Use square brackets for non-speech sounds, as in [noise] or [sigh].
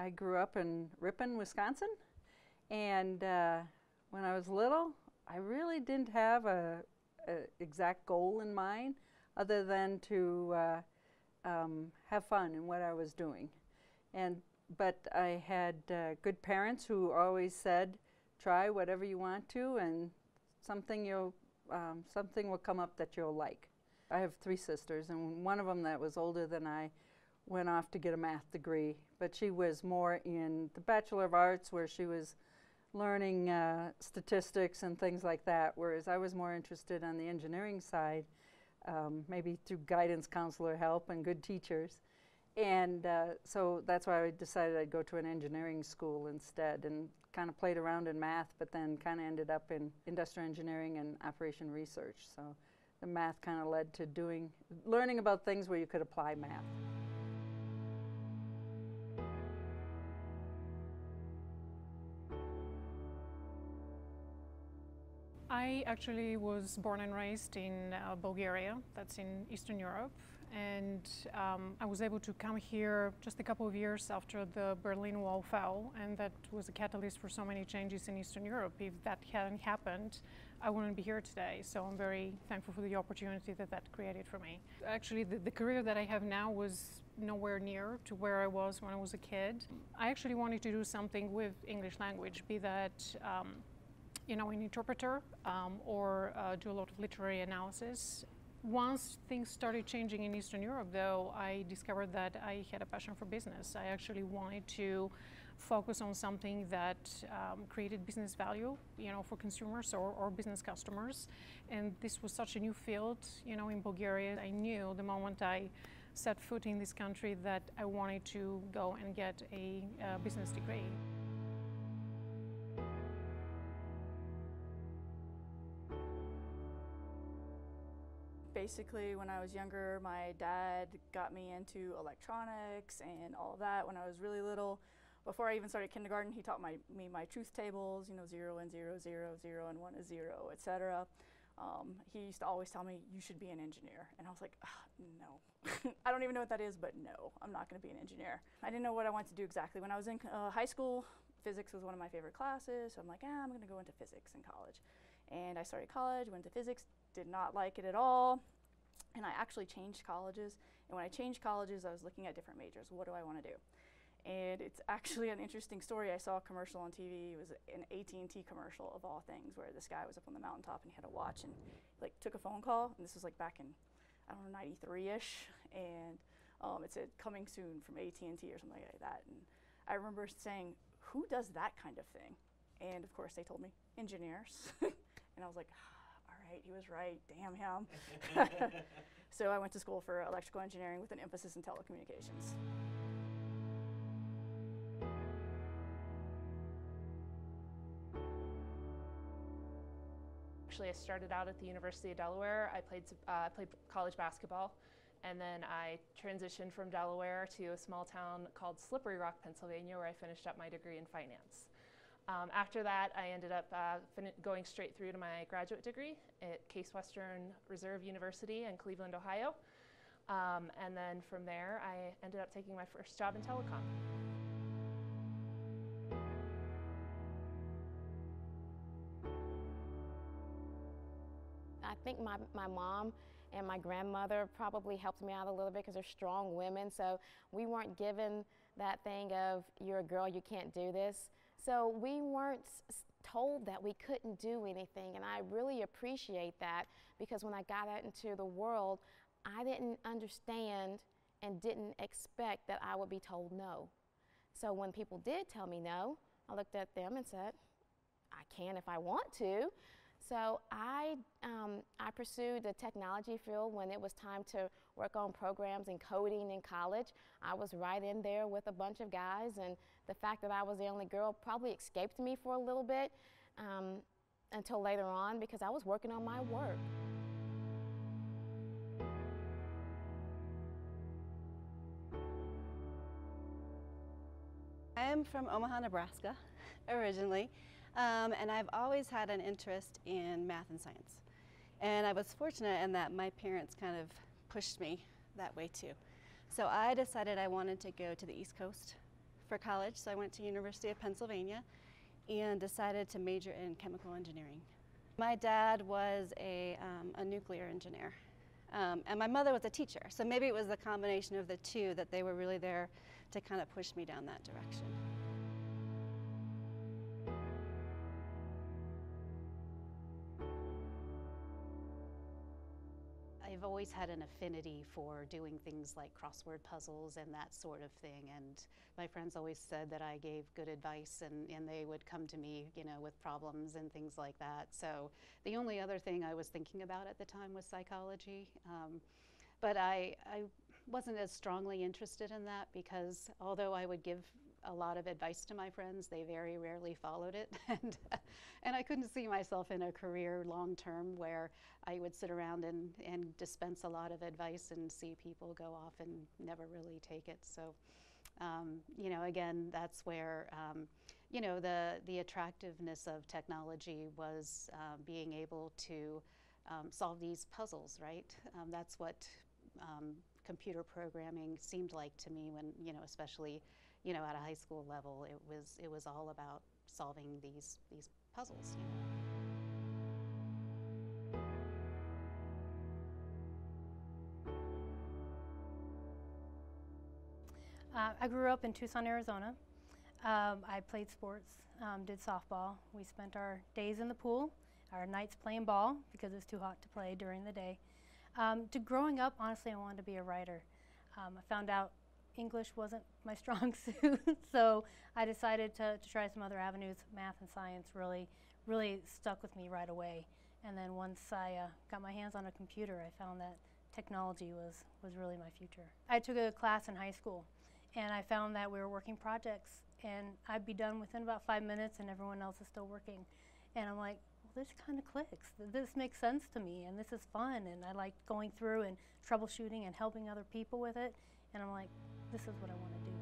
I grew up in Ripon, Wisconsin, and uh, when I was little, I really didn't have a, a exact goal in mind, other than to uh, um, have fun in what I was doing. And but I had uh, good parents who always said, "Try whatever you want to, and something you'll um, something will come up that you'll like." I have three sisters, and one of them that was older than I went off to get a math degree, but she was more in the Bachelor of Arts, where she was learning uh, statistics and things like that, whereas I was more interested on the engineering side, um, maybe through guidance counselor help and good teachers. And uh, so that's why I decided I'd go to an engineering school instead and kind of played around in math, but then kind of ended up in industrial engineering and operation research. So the math kind of led to doing, learning about things where you could apply math. I actually was born and raised in uh, Bulgaria, that's in Eastern Europe, and um, I was able to come here just a couple of years after the Berlin Wall fell, and that was a catalyst for so many changes in Eastern Europe. If that hadn't happened, I wouldn't be here today, so I'm very thankful for the opportunity that that created for me. Actually, the, the career that I have now was nowhere near to where I was when I was a kid. I actually wanted to do something with English language, be that um, you know, an interpreter um, or uh, do a lot of literary analysis. Once things started changing in Eastern Europe, though, I discovered that I had a passion for business. I actually wanted to focus on something that um, created business value, you know, for consumers or, or business customers. And this was such a new field, you know, in Bulgaria. I knew the moment I set foot in this country that I wanted to go and get a uh, business degree. Basically when I was younger, my dad got me into electronics and all that when I was really little. Before I even started kindergarten, he taught my, me my truth tables, you know, zero and zero, zero, zero, and one is zero, etc. Um, he used to always tell me, you should be an engineer. And I was like, no. [laughs] I don't even know what that is, but no, I'm not going to be an engineer. I didn't know what I wanted to do exactly. When I was in uh, high school, physics was one of my favorite classes. So I'm like, ah, I'm going to go into physics in college. And I started college, went to physics, did not like it at all. And I actually changed colleges. And when I changed colleges, I was looking at different majors. What do I want to do? And it's [laughs] actually an interesting story. I saw a commercial on TV. It was an AT&T commercial of all things, where this guy was up on the mountaintop and he had a watch and like took a phone call. And this was like back in, I don't know, 93-ish. And um, it said coming soon from AT&T or something like that. And I remember saying, who does that kind of thing? And of course, they told me engineers. [laughs] and I was like, all right, he was right, damn him. [laughs] [laughs] so I went to school for electrical engineering with an emphasis in telecommunications. Actually, I started out at the University of Delaware. I played, uh, played college basketball, and then I transitioned from Delaware to a small town called Slippery Rock, Pennsylvania, where I finished up my degree in finance. Um, after that, I ended up uh, going straight through to my graduate degree at Case Western Reserve University in Cleveland, Ohio. Um, and then from there, I ended up taking my first job in telecom. I think my, my mom and my grandmother probably helped me out a little bit because they're strong women. So we weren't given that thing of, you're a girl, you can't do this. So we weren't told that we couldn't do anything. And I really appreciate that because when I got out into the world, I didn't understand and didn't expect that I would be told no. So when people did tell me no, I looked at them and said, I can if I want to. So I, um, I pursued the technology field when it was time to work on programs and coding in college. I was right in there with a bunch of guys and the fact that I was the only girl probably escaped me for a little bit um, until later on because I was working on my work. I am from Omaha, Nebraska, [laughs] originally. Um, and I've always had an interest in math and science. And I was fortunate in that my parents kind of pushed me that way too. So I decided I wanted to go to the East Coast for college, so I went to University of Pennsylvania and decided to major in chemical engineering. My dad was a, um, a nuclear engineer, um, and my mother was a teacher, so maybe it was the combination of the two that they were really there to kind of push me down that direction. I've always had an affinity for doing things like crossword puzzles and that sort of thing. And my friends always said that I gave good advice and, and they would come to me, you know, with problems and things like that. So the only other thing I was thinking about at the time was psychology. Um, but I, I wasn't as strongly interested in that because although I would give a lot of advice to my friends. They very rarely followed it, [laughs] and and I couldn't see myself in a career long term where I would sit around and and dispense a lot of advice and see people go off and never really take it. So, um, you know, again, that's where. Um, you know the the attractiveness of technology was um, being able to um, solve these puzzles, right? Um, that's what um, computer programming seemed like to me when you know, especially you know, at a high school level, it was it was all about solving these these puzzles. You know. Uh, I grew up in Tucson, Arizona. Um, I played sports, um, did softball. We spent our days in the pool, our nights playing ball because it's too hot to play during the day. Um, to growing up, honestly, I wanted to be a writer. Um, I found out English wasn't my strong [laughs] suit, so I decided to, to try some other avenues. Math and science really, really stuck with me right away. And then once I uh, got my hands on a computer, I found that technology was, was really my future. I took a class in high school, and I found that we were working projects, and I'd be done within about five minutes, and everyone else is still working. And I'm like, this kind of clicks. This makes sense to me, and this is fun, and I like going through and troubleshooting and helping other people with it. And I'm like, this is what I want to do.